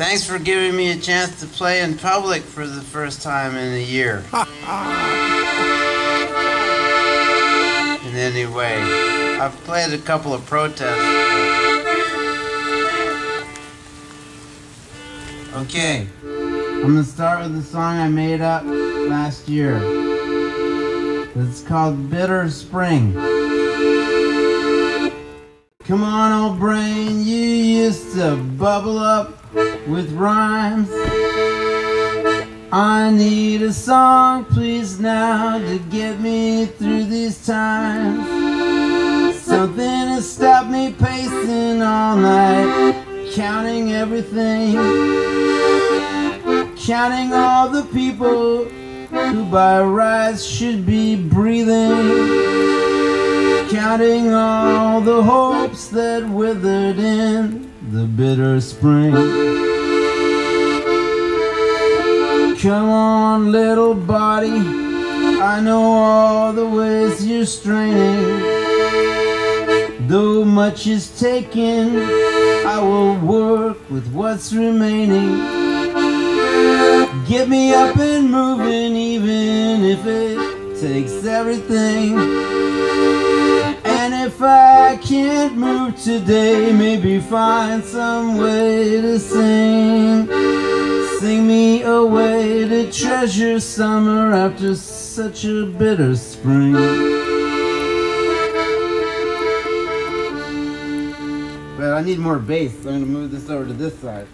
Thanks for giving me a chance to play in public for the first time in a year. in any way, I've played a couple of protests. Okay, I'm gonna start with the song I made up last year. It's called Bitter Spring. Come on, old brain, you used to bubble up with rhymes. I need a song, please, now to get me through these times. Something to stop me pacing all night, counting everything, counting all the people who by rights should be breathing counting all the hopes that withered in the bitter spring. Come on, little body, I know all the ways you're straining. Though much is taken, I will work with what's remaining. Get me up and moving, even if it takes everything. And if I can't move today, maybe find some way to sing. Sing me away to treasure summer after such a bitter spring. But I need more bass, so I'm gonna move this over to this side.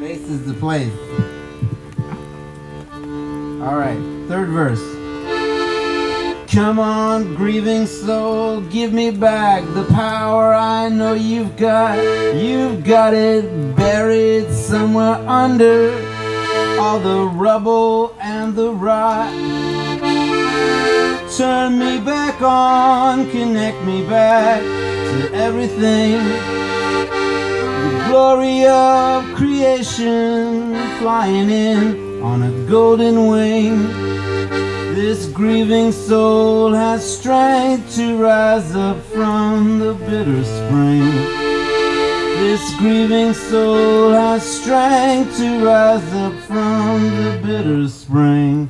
Bass is the place. All right, third verse. Come on, grieving soul, give me back the power I know you've got. You've got it buried somewhere under all the rubble and the rot. Turn me back on, connect me back to everything. The glory of creation flying in on a golden wing. This grieving soul has strength to rise up from the bitter spring. This grieving soul has strength to rise up from the bitter spring.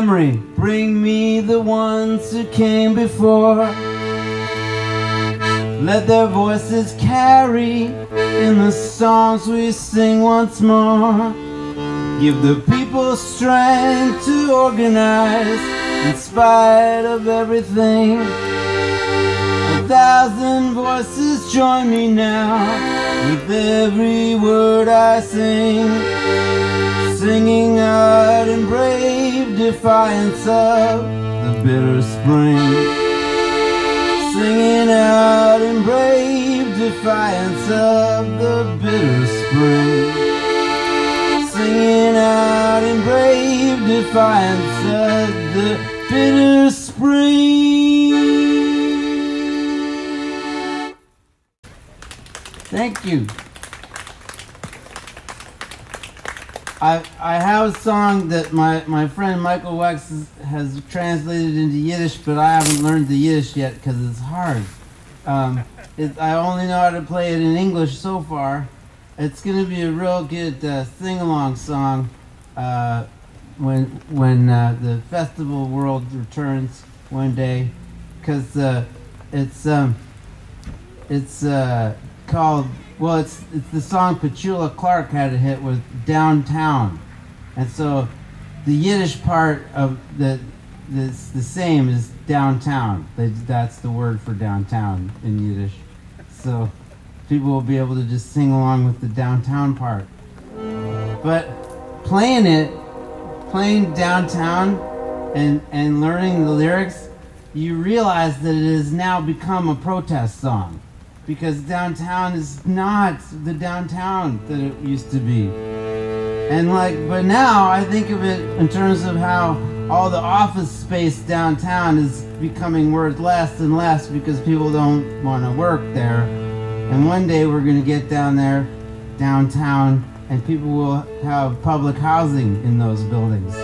Memory, bring me the ones who came before. Let their voices carry in the songs we sing once more. Give the people strength to organize in spite of everything. A thousand voices join me now with every word I sing singing out in brave defiance of the bitter spring. Singing out in brave defiance of the bitter spring. Singing out in brave defiance of the bitter spring. Thank you. I I have a song that my, my friend Michael Wex has translated into Yiddish, but I haven't learned the Yiddish yet because it's hard. Um, it, I only know how to play it in English so far. It's going to be a real good uh, sing-along song uh, when when uh, the festival world returns one day, because uh, it's um, it's uh, called well, it's it's the song Petula Clark had a hit with downtown, and so the Yiddish part of the that's the same as downtown. That's the word for downtown in Yiddish. So people will be able to just sing along with the downtown part. But playing it, playing downtown and, and learning the lyrics, you realize that it has now become a protest song. Because downtown is not the downtown that it used to be. And like, but now I think of it in terms of how all the office space downtown is becoming worth less and less because people don't want to work there. And one day we're going to get down there, downtown, and people will have public housing in those buildings.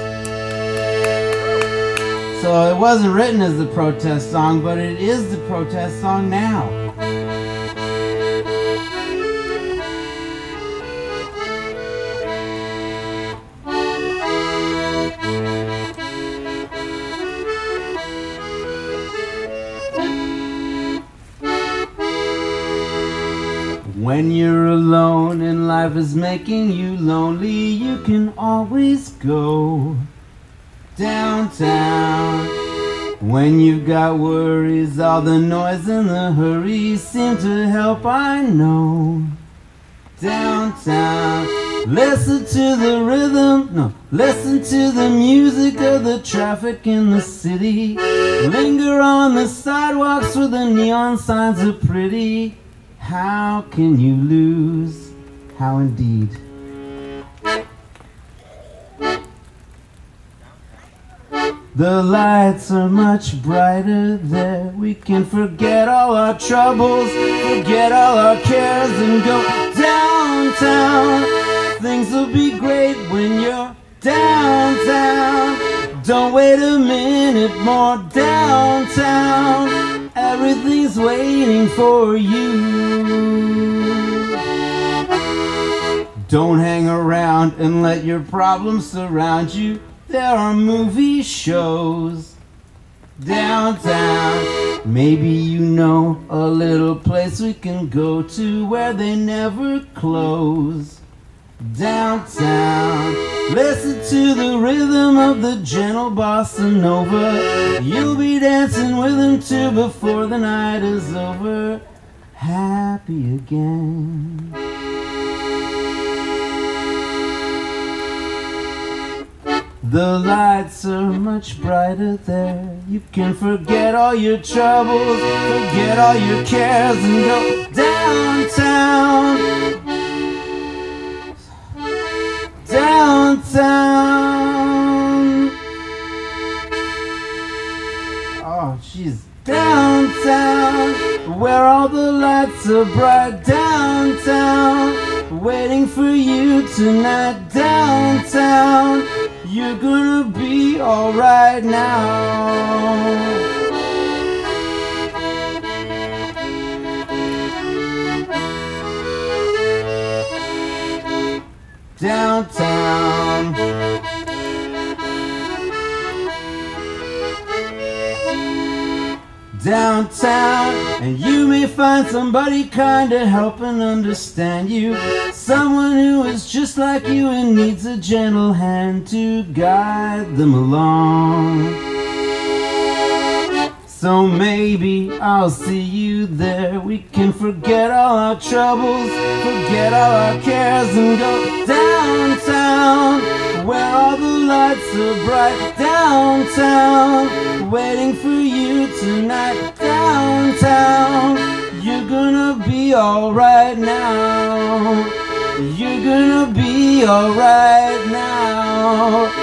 So it wasn't written as a protest song, but it is the protest song now. When you're alone and life is making you lonely, you can always go downtown. When you've got worries, all the noise and the hurry seem to help, I know. Downtown, listen to the rhythm, no, listen to the music of the traffic in the city. Linger on the sidewalks where the neon signs are pretty. How can you lose? How indeed? The lights are much brighter there. We can forget all our troubles, forget all our cares, and go downtown. Things will be great when you're downtown. Don't wait a minute more downtown. Everything's waiting for you. Don't hang around and let your problems surround you. There are movie shows downtown. Maybe you know a little place we can go to where they never close. Downtown, listen to the rhythm of the gentle bossa nova. You'll be dancing with them too before the night is over. Happy again. The lights are much brighter there. You can forget all your troubles, forget all your cares, and go downtown. Downtown. Oh, jeez. Downtown, where all the lights are bright. Downtown, waiting for you tonight. Downtown. You're gonna be alright now. Downtown, and you may find somebody kinda help and understand you. Someone who is just like you and needs a gentle hand to guide them along. So maybe I'll see you there. We can forget all our troubles, forget all our cares, and go downtown where all the lights are bright. Downtown, waiting for you tonight. Downtown, you're gonna be alright now. You're gonna be alright now.